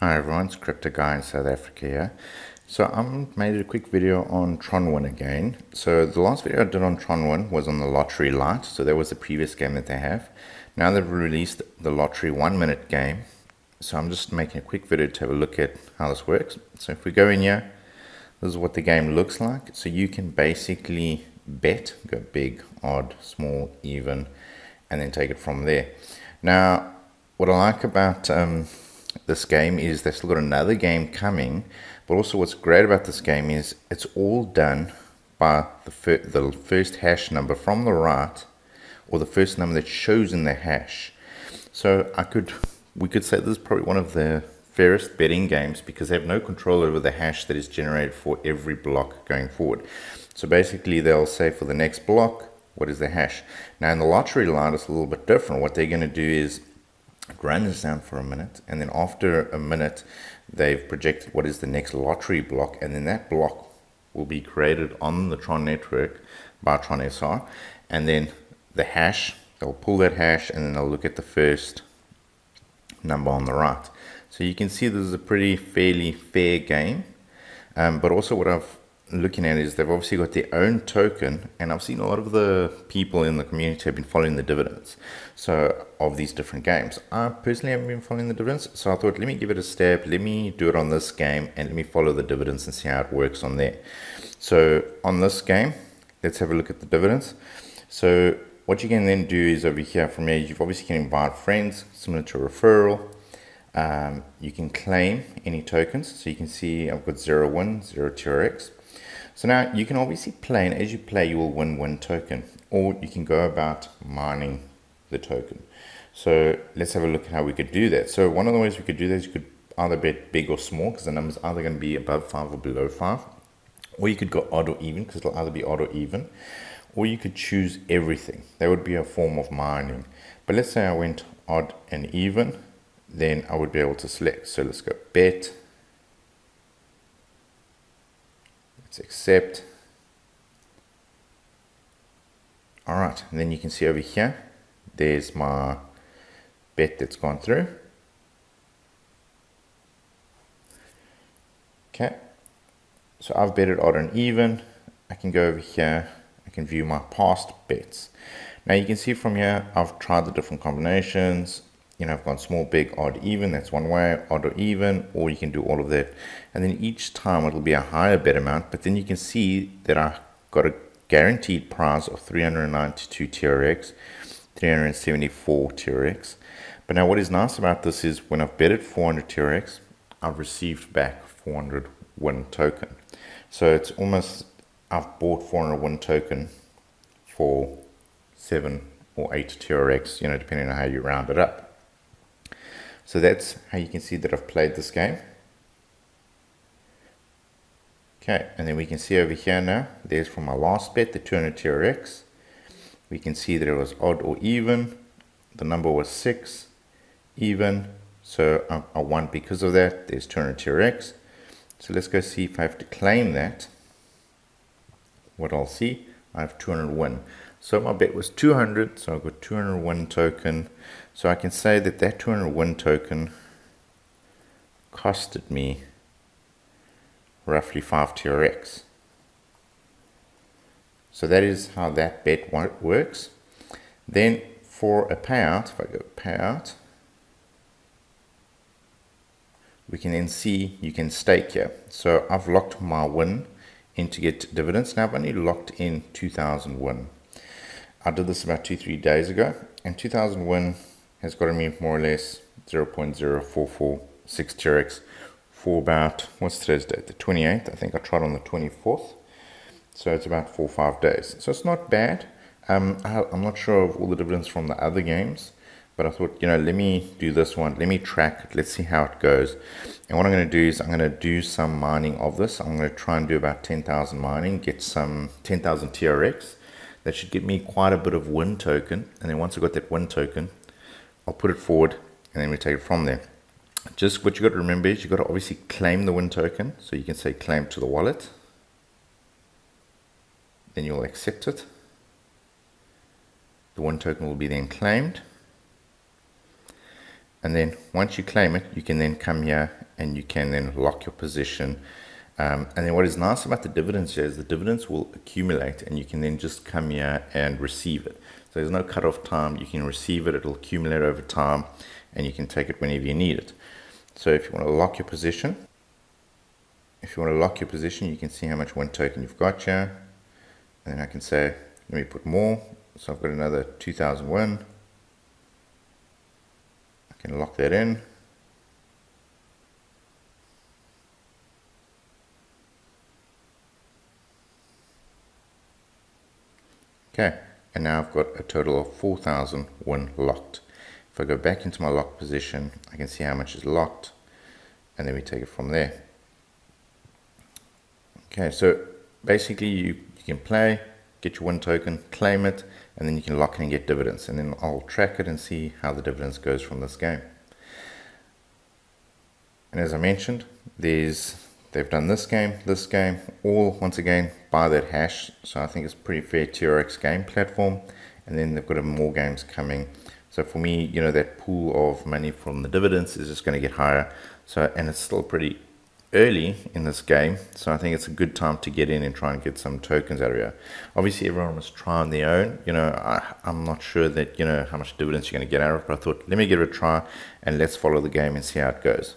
Hi everyone, it's Crypto Guy in South Africa here. So I made a quick video on TronWin again. So the last video I did on TronWin was on the Lottery Lite. So that was the previous game that they have. Now they've released the Lottery one minute game. So I'm just making a quick video to have a look at how this works. So if we go in here, this is what the game looks like. So you can basically bet, go big, odd, small, even, and then take it from there. Now, what I like about um, this game is they've still got another game coming. But also what's great about this game is it's all done by the, fir the first hash number from the right or the first number that shows in the hash. So I could, we could say this is probably one of the fairest betting games because they have no control over the hash that is generated for every block going forward. So basically they'll say for the next block, what is the hash? Now in the lottery line, it's a little bit different. What they're going to do is down for a minute and then after a minute they've projected what is the next lottery block and then that block will be created on the Tron network by Tron SR and then the hash they'll pull that hash and then they'll look at the first number on the right. So you can see this is a pretty fairly fair game um, but also what I've looking at is they've obviously got their own token and I've seen a lot of the people in the community have been following the dividends so of these different games. I personally haven't been following the dividends so I thought let me give it a stab. let me do it on this game and let me follow the dividends and see how it works on there. So on this game let's have a look at the dividends. So what you can then do is over here from here you've obviously can invite friends similar to a referral. Um, you can claim any tokens. So you can see I've got 0 1 0 TRX so now you can obviously play and as you play you will win one token or you can go about mining the token. So let's have a look at how we could do that. So one of the ways we could do that is you could either bet big or small because the number's either going to be above 5 or below 5. Or you could go odd or even because it'll either be odd or even. Or you could choose everything. That would be a form of mining. But let's say I went odd and even, then I would be able to select. So let's go bet Let's accept. All right, and then you can see over here, there's my bet that's gone through. Okay, so I've betted odd and even. I can go over here, I can view my past bets. Now you can see from here, I've tried the different combinations you know, I've gone small, big, odd, even. That's one way, odd or even, or you can do all of that. And then each time it'll be a higher bet amount, but then you can see that I've got a guaranteed prize of 392 TRX, 374 TRX. But now what is nice about this is when I've betted 400 TRX, I've received back 400 win token. So it's almost, I've bought 400 win token for 7 or 8 TRX, you know, depending on how you round it up. So that's how you can see that I've played this game. Okay, and then we can see over here now, there's from my last bet, the 200 TRX. We can see that it was odd or even. The number was 6, even. So I, I won because of that. There's 200 TRX. So let's go see if I have to claim that. What I'll see, I have 201. So my bet was 200, so I've got 201 token. So I can say that that 201 token costed me roughly 5 TRX. So that is how that bet works. Then for a payout, if I go payout, we can then see you can stake here. So I've locked my win in to get dividends. Now I've only locked in 2001. I did this about two, three days ago, and 2001 has gotten me more or less 0.0446 TRX for about, what's today's date? The 28th. I think I tried on the 24th. So it's about four or five days. So it's not bad. Um, I, am not sure of all the dividends from the other games, but I thought, you know, let me do this one. Let me track it. Let's see how it goes. And what I'm going to do is I'm going to do some mining of this. I'm going to try and do about 10,000 mining, get some 10,000 TRX that should give me quite a bit of win token. And then once I've got that win token, I'll put it forward and then we take it from there. Just what you got to remember is you got to obviously claim the win token. So you can say claim to the wallet. Then you'll accept it. The win token will be then claimed. And then once you claim it, you can then come here and you can then lock your position. Um, and then what is nice about the dividends here is the dividends will accumulate and you can then just come here and receive it. So there's no cutoff time. You can receive it. It'll accumulate over time and you can take it whenever you need it. So if you want to lock your position, if you want to lock your position, you can see how much win token you've got here. And then I can say, let me put more. So I've got another 2001. I can lock that in. Okay, and now I've got a total of 4,001 locked. If I go back into my locked position, I can see how much is locked, and then we take it from there. Okay, so basically you, you can play, get your win token, claim it, and then you can lock in and get dividends. And then I'll track it and see how the dividends goes from this game. And as I mentioned, there's they've done this game, this game, all once again by that hash. So I think it's pretty fair TRX game platform. And then they've got more games coming. So for me, you know, that pool of money from the dividends is just going to get higher. So, and it's still pretty early in this game, so I think it's a good time to get in and try and get some tokens out of here. Obviously, everyone must try on their own. You know, I, am not sure that, you know, how much dividends you're going to get out of it, but I thought, let me give it a try and let's follow the game and see how it goes.